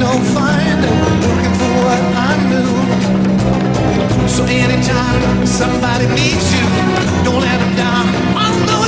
no for what I knew. So anytime somebody needs you, don't let them down.